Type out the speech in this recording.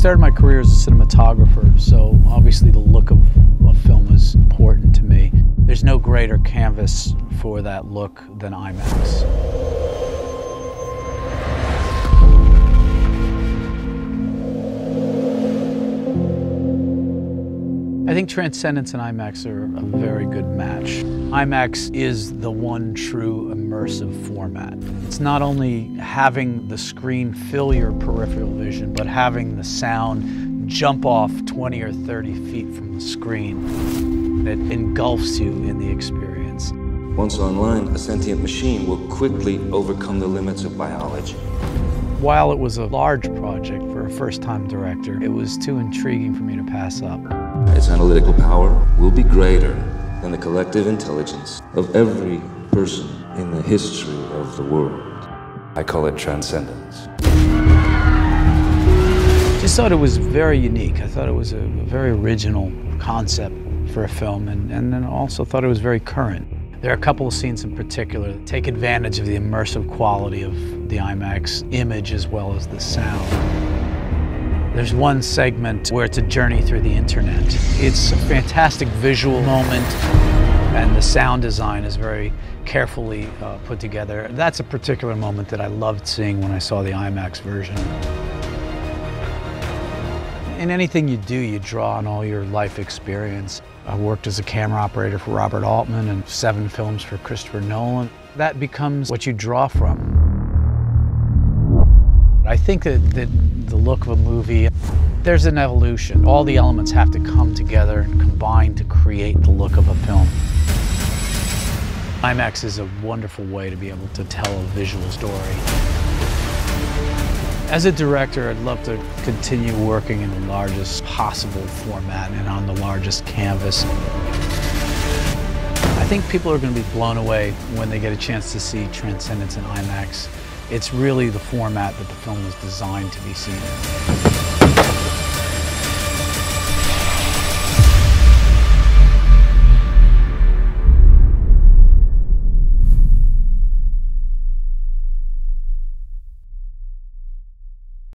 started my career as a cinematographer, so obviously the look of a film is important to me. There's no greater canvas for that look than IMAX. I think Transcendence and IMAX are a very good match. IMAX is the one true immersive format. It's not only having the screen fill your peripheral vision, but having the sound jump off 20 or 30 feet from the screen that engulfs you in the experience. Once online, a sentient machine will quickly overcome the limits of biology. While it was a large project for a first-time director, it was too intriguing for me to pass up. Its analytical power will be greater than the collective intelligence of every person in the history of the world. I call it transcendence. Just thought it was very unique. I thought it was a very original concept for a film, and, and then also thought it was very current. There are a couple of scenes in particular that take advantage of the immersive quality of the IMAX image as well as the sound. There's one segment where it's a journey through the internet. It's a fantastic visual moment, and the sound design is very carefully uh, put together. That's a particular moment that I loved seeing when I saw the IMAX version. In anything you do, you draw on all your life experience. I worked as a camera operator for Robert Altman and seven films for Christopher Nolan. That becomes what you draw from. I think that, that the look of a movie, there's an evolution. All the elements have to come together and combine to create the look of a film. IMAX is a wonderful way to be able to tell a visual story. As a director, I'd love to continue working in the largest possible format and on the largest canvas. I think people are going to be blown away when they get a chance to see Transcendence in IMAX. It's really the format that the film was designed to be seen in.